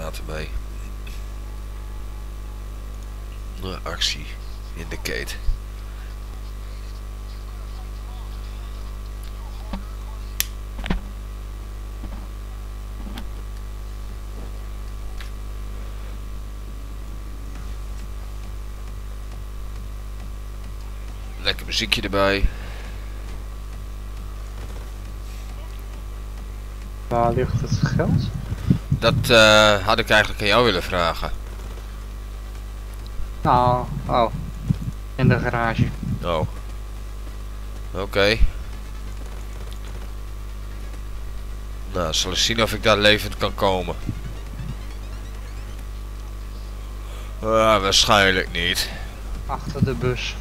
nog granaten bij. Nou, actie. Indicate. Lekker muziekje erbij. Waar ligt het geld? Dat eh, had ik eigenlijk aan jou willen vragen. Nou, oh. In de garage. Oh. Oké. Nou, zal eens zien of ik daar levend kan komen. Ah, waarschijnlijk niet. Achter de bus.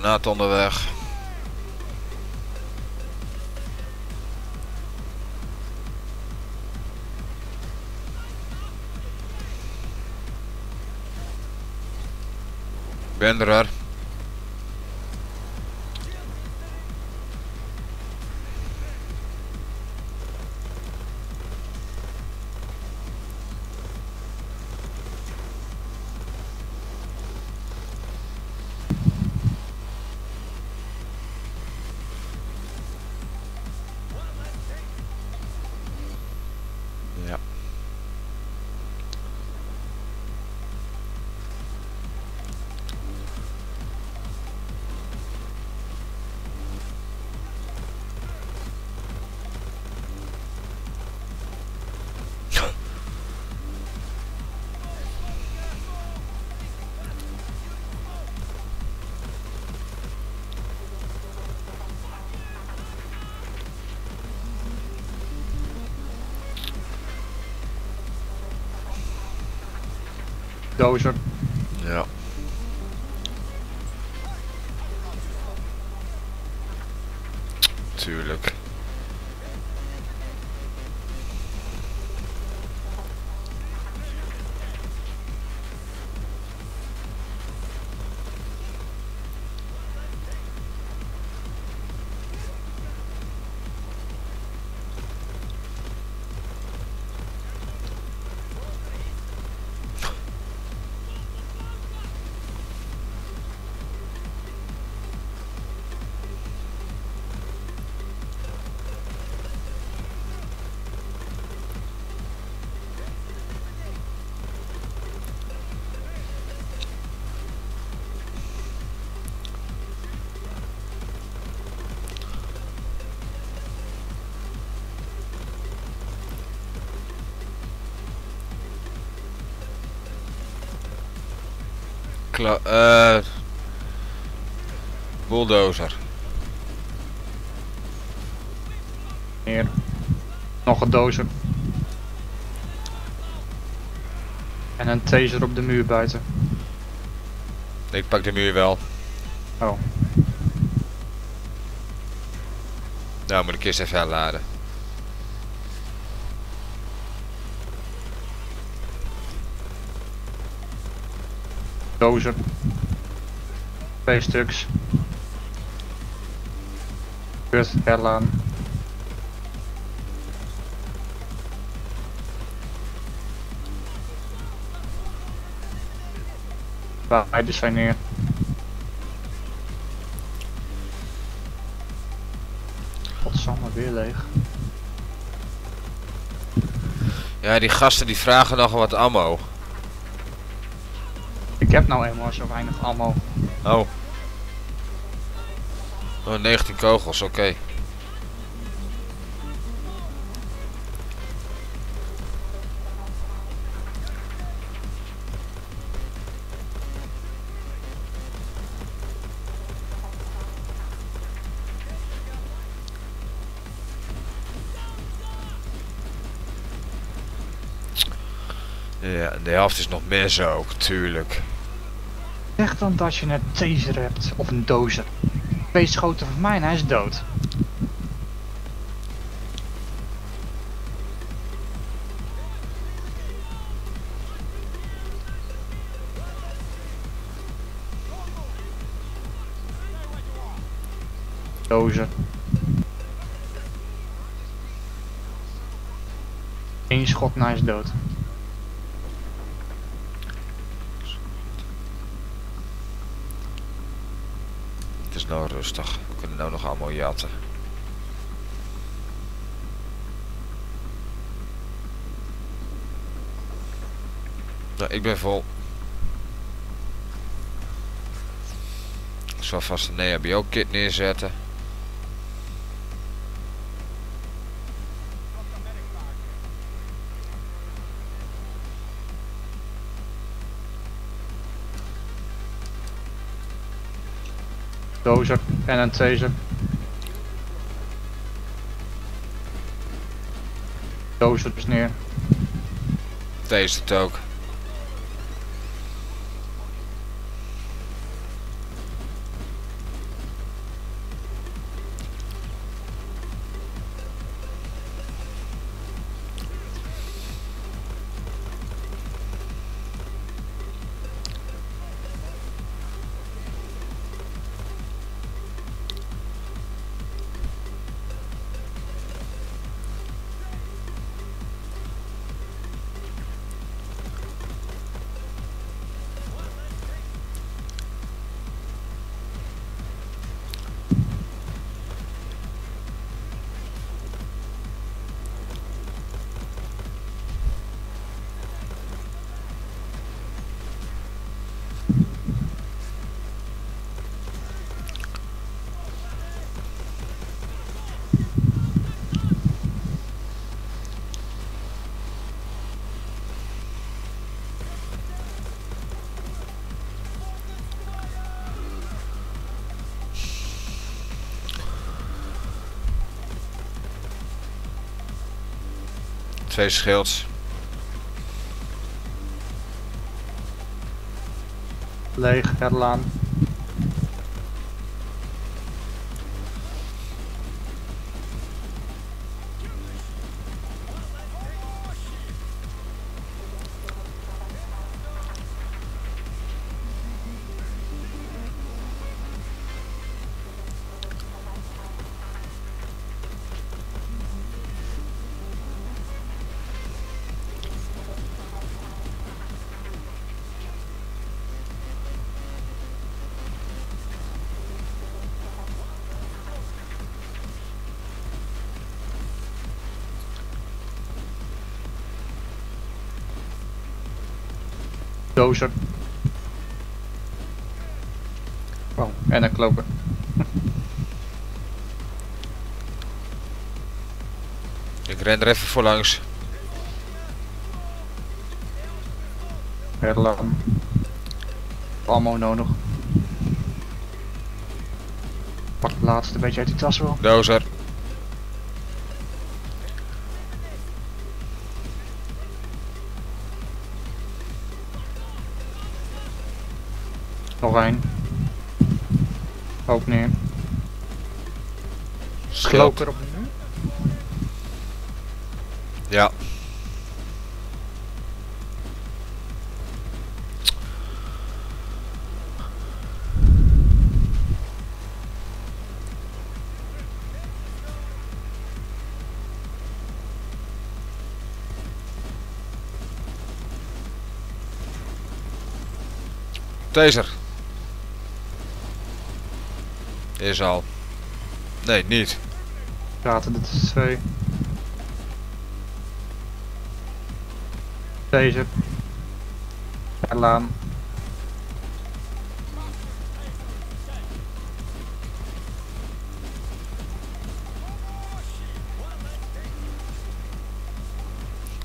Granaat onderweg. Ben er. Dozer. Ja. Eh bulldozer. Meer. Nog een dozer. En een taser op de muur buiten. Ik pak de muur wel. Oh. Nou, moet ik eerst even herladen. Dozer. Twee stuks. Kut, herlaan. Beide zijn neer. Godsamme, weer leeg. Ja, die gasten die vragen nog wat ammo. Ik heb nou eenmaal zo weinig ammo. Oh. Oh, 19 kogels, oké. Ja, en de helft is nog mis ook, tuurlijk. Zeg dan dat je een taser hebt of een dozer. Twee schoten van mij en hij is dood. Dozer. Eén schot hij is dood. Nou rustig. We kunnen nou nog allemaal jatten. Nou, ik ben vol. Ik zal vast een EHBO-kit neerzetten. Dozer en een taser. Dozer is neer. Deze het ook. Twee schilds. Leeg, Erlaan. Dozer. Oh, en een kloper. Ik ren er even voor langs. Erlaan. Ammo nodig. Pak het laatste beetje uit die tas wel. Dozer. Ja. Taser. Is al. Nee, niet. Praten, dit is twee. Deze. Erlaan.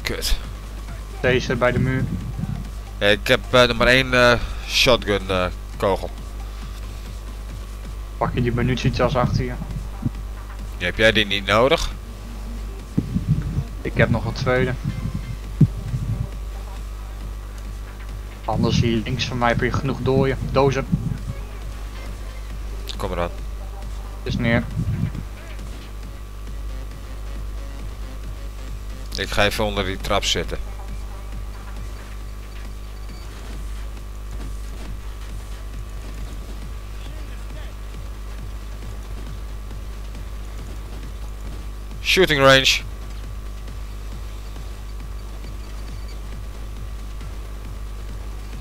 Kut. Deze bij de muur. Ik heb eh, nog maar één eh, shotgun eh, kogel. Pak je die munitietas achter je. Heb jij die niet nodig? Ik heb nog een tweede. Anders hier links van mij heb je genoeg dooien. Dozen. Kom eraan. Is neer. Ik ga even onder die trap zitten. Shooting range.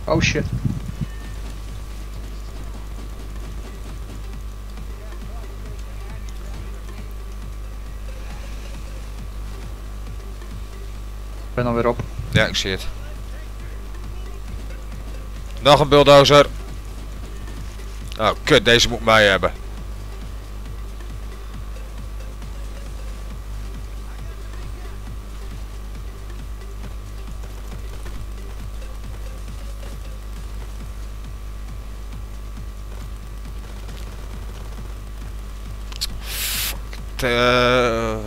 Oh shit. Ik ben alweer op. Ja, ik zie het. Nog een bulldozer. Oh, kut, deze moet mij hebben. Eh.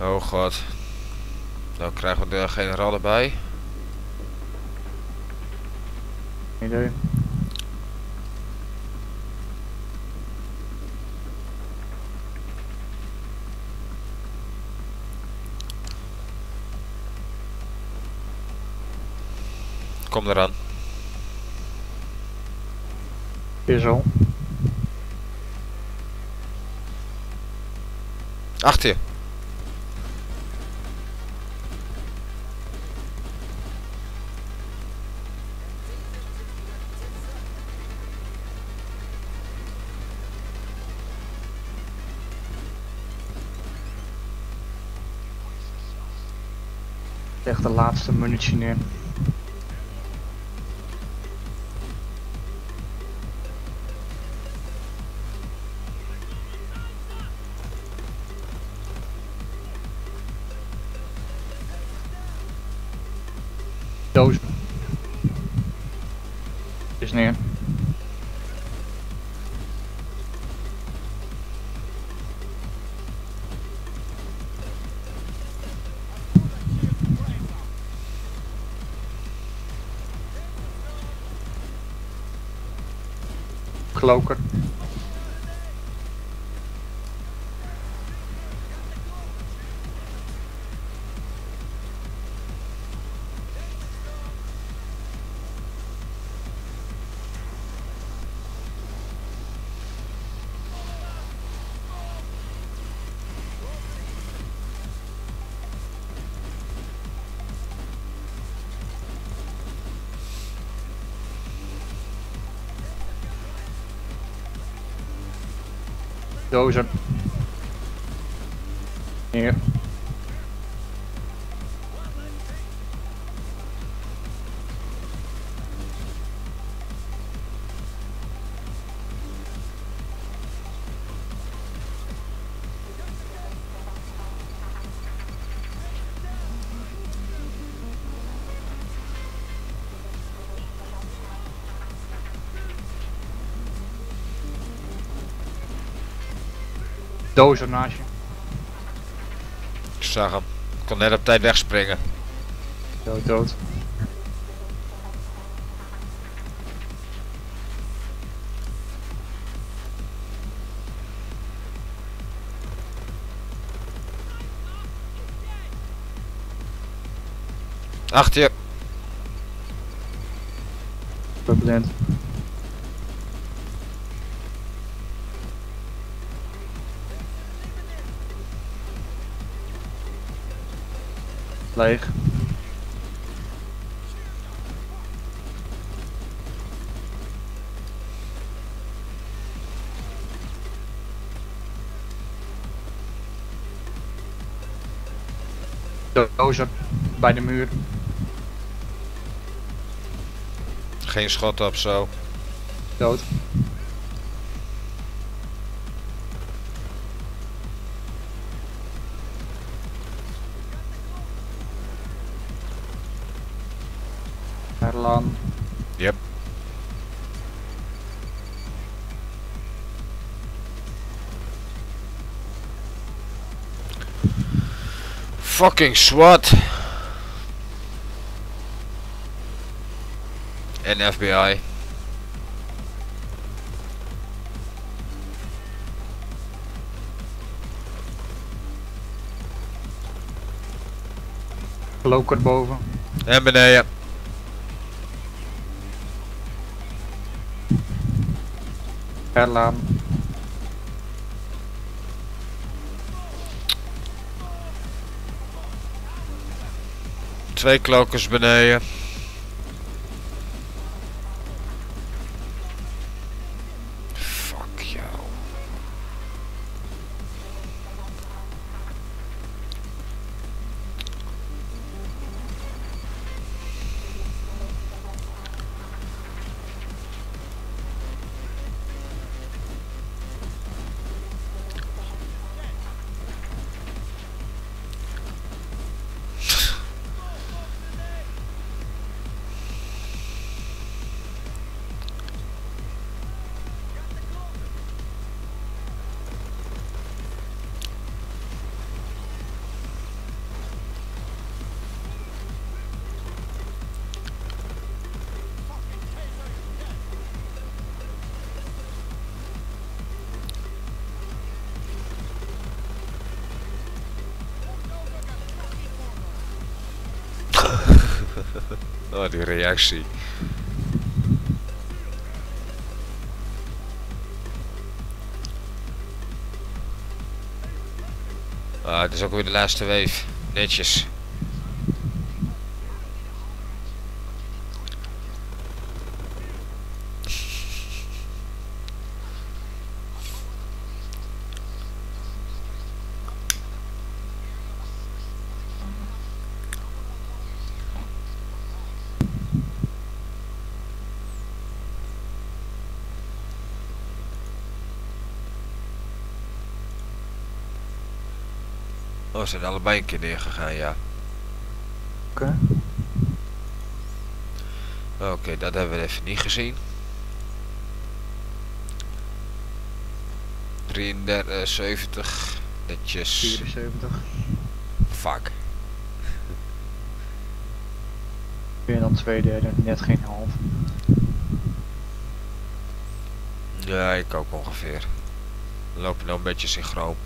Oh god. Nou krijgen we de generaal erbij. Geen idee. Kom eraan. Is al. Achter je. Echt de laatste munitie neer. Doos. Is neer. local. Dozer. Hier. Dozer naast je. Ik zag hem. Ik kon net op tijd wegspringen. Dood, dood. Achter je. Leeg. Dozer bij de muur. Geen schot op zo. Dood. Erlaan. Yep. Fucking SWAT. En FBI. Loker boven. En beneden. Twee klokers beneden. Oh, die reactie. Ah, het is ook weer de laatste wave. Netjes. Oh, ze zijn allebei een keer neergegaan, ja. Oké. Oké, dat hebben we even niet gezien. 33, 70, netjes. 74. Fuck. Meer dan twee derde, net geen half. Ja, ik ook ongeveer. We lopen nou een beetje synchroon.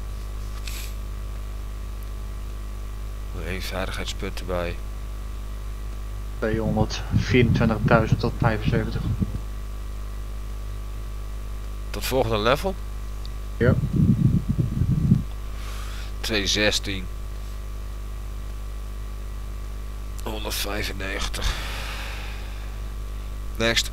Eén veiligheidspunt erbij. 224.000 tot 75. Tot volgende level. Ja. 216. 195. Next.